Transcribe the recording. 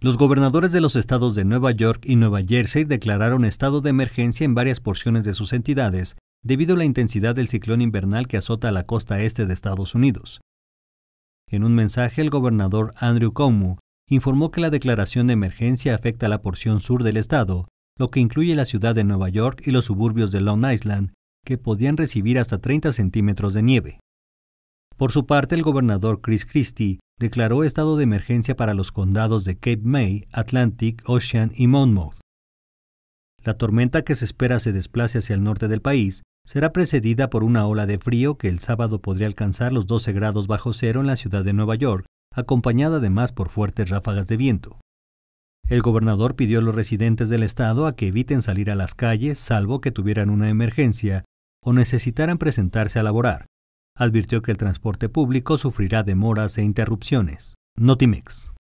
Los gobernadores de los estados de Nueva York y Nueva Jersey declararon estado de emergencia en varias porciones de sus entidades debido a la intensidad del ciclón invernal que azota la costa este de Estados Unidos. En un mensaje, el gobernador Andrew Cuomo informó que la declaración de emergencia afecta a la porción sur del estado, lo que incluye la ciudad de Nueva York y los suburbios de Long Island, que podían recibir hasta 30 centímetros de nieve. Por su parte, el gobernador Chris Christie declaró estado de emergencia para los condados de Cape May, Atlantic, Ocean y Monmouth. La tormenta que se espera se desplace hacia el norte del país será precedida por una ola de frío que el sábado podría alcanzar los 12 grados bajo cero en la ciudad de Nueva York, acompañada además por fuertes ráfagas de viento. El gobernador pidió a los residentes del estado a que eviten salir a las calles salvo que tuvieran una emergencia o necesitaran presentarse a laborar. Advirtió que el transporte público sufrirá demoras e interrupciones. Notimex.